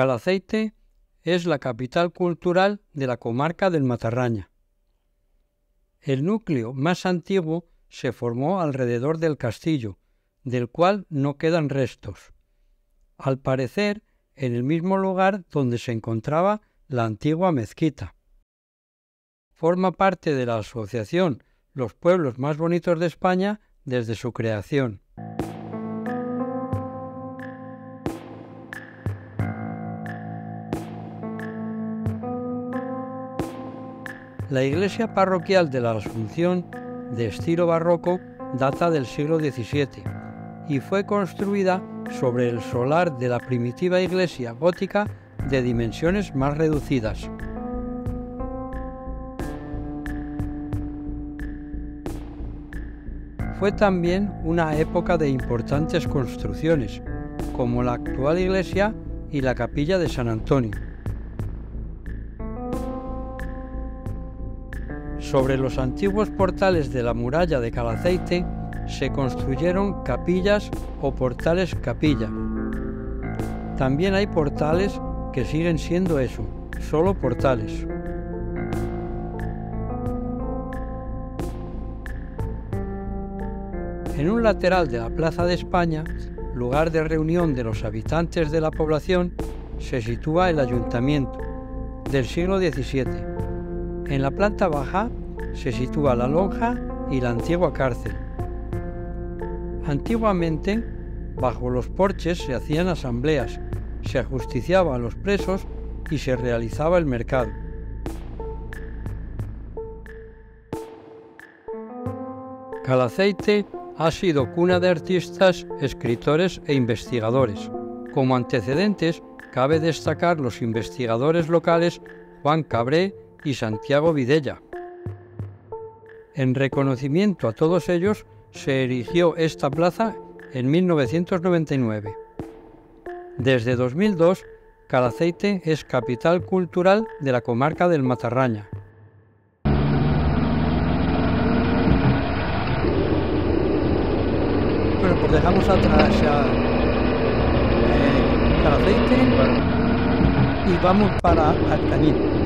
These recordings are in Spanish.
Calaceite es la capital cultural de la comarca del Matarraña. El núcleo más antiguo se formó alrededor del castillo, del cual no quedan restos. Al parecer, en el mismo lugar donde se encontraba la antigua mezquita. Forma parte de la asociación Los Pueblos Más Bonitos de España desde su creación. La iglesia parroquial de la Asunción, de estilo barroco, data del siglo XVII y fue construida sobre el solar de la primitiva iglesia gótica de dimensiones más reducidas. Fue también una época de importantes construcciones, como la actual iglesia y la capilla de San Antonio. Sobre los antiguos portales de la muralla de Calaceite se construyeron capillas o portales capilla. También hay portales que siguen siendo eso, solo portales. En un lateral de la Plaza de España, lugar de reunión de los habitantes de la población, se sitúa el ayuntamiento del siglo XVII en la planta baja se sitúa la lonja y la antigua cárcel. Antiguamente, bajo los porches se hacían asambleas, se ajusticiaba a los presos y se realizaba el mercado. Calaceite ha sido cuna de artistas, escritores e investigadores. Como antecedentes, cabe destacar los investigadores locales Juan Cabré y Santiago Vidella. En reconocimiento a todos ellos, se erigió esta plaza en 1999. Desde 2002, Calaceite es capital cultural de la comarca del Matarraña. Bueno, pues dejamos atrás ya eh, Calaceite y vamos para Alcañiz.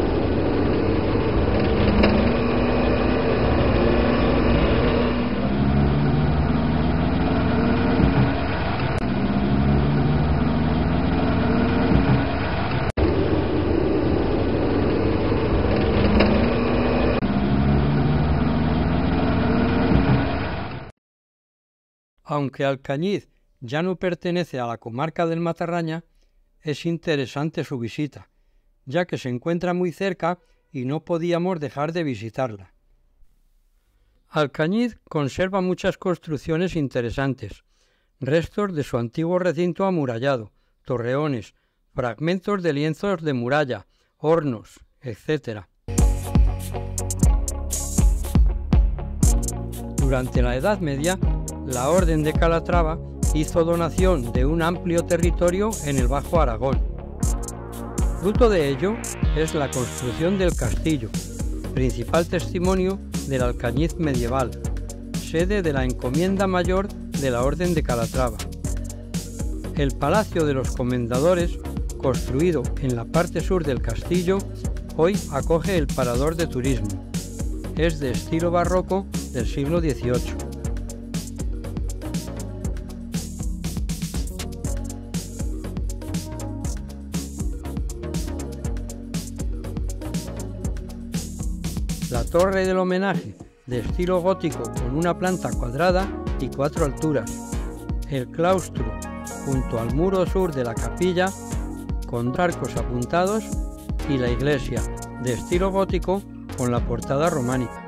Aunque Alcañiz ya no pertenece a la comarca del Matarraña, es interesante su visita, ya que se encuentra muy cerca y no podíamos dejar de visitarla. Alcañiz conserva muchas construcciones interesantes, restos de su antiguo recinto amurallado, torreones, fragmentos de lienzos de muralla, hornos, etc. Durante la Edad Media la Orden de Calatrava hizo donación de un amplio territorio en el Bajo Aragón. Fruto de ello es la construcción del castillo, principal testimonio del alcañiz medieval, sede de la encomienda mayor de la Orden de Calatrava. El Palacio de los Comendadores, construido en la parte sur del castillo, hoy acoge el parador de turismo. Es de estilo barroco del siglo XVIII. Torre del homenaje de estilo gótico con una planta cuadrada y cuatro alturas. El claustro junto al muro sur de la capilla con arcos apuntados y la iglesia de estilo gótico con la portada románica.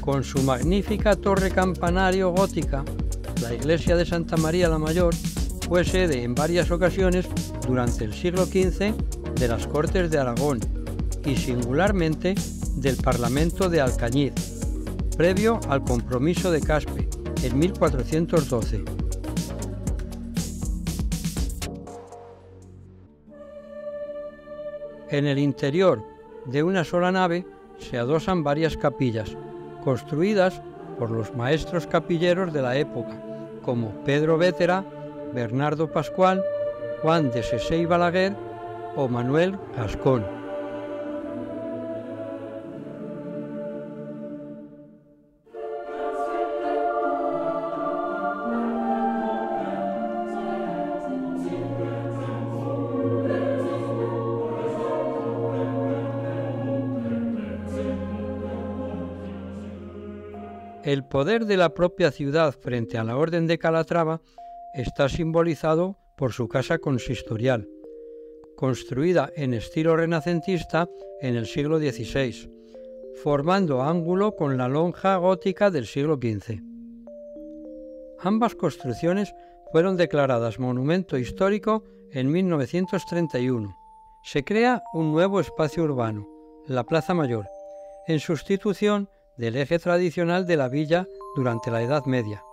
Con su magnífica torre campanario gótica la iglesia de Santa María la Mayor fue sede en varias ocasiones durante el siglo XV de las Cortes de Aragón y singularmente del Parlamento de Alcañiz, previo al compromiso de Caspe en 1412. En el interior de una sola nave se adosan varias capillas, construidas por los maestros capilleros de la época, como Pedro Vétera, Bernardo Pascual, Juan de Sesei Balaguer o Manuel Gascón. El poder de la propia ciudad frente a la Orden de Calatrava está simbolizado por su casa consistorial, construida en estilo renacentista en el siglo XVI, formando ángulo con la lonja gótica del siglo XV. Ambas construcciones fueron declaradas monumento histórico en 1931. Se crea un nuevo espacio urbano, la Plaza Mayor, en sustitución del eje tradicional de la villa durante la Edad Media.